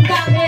buscando.